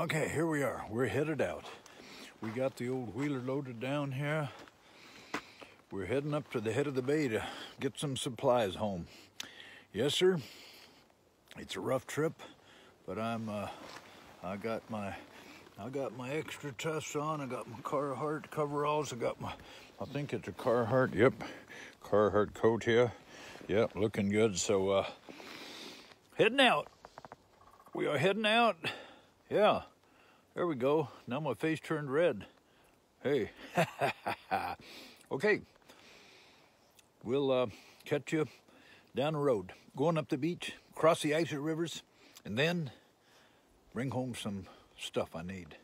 Okay, here we are. We're headed out. We got the old wheeler loaded down here. We're heading up to the head of the bay to get some supplies home. Yes, sir. It's a rough trip, but I'm uh, I got my I got my XtraTufs on. I got my Carhartt coveralls. I got my I think it's a Carhartt. Yep, Carhartt coat here. Yep, looking good. So uh, heading out. We are heading out. Yeah, there we go. Now my face turned red. Hey, okay. We'll uh, catch you down the road, going up the beach, cross the icy rivers, and then bring home some stuff I need.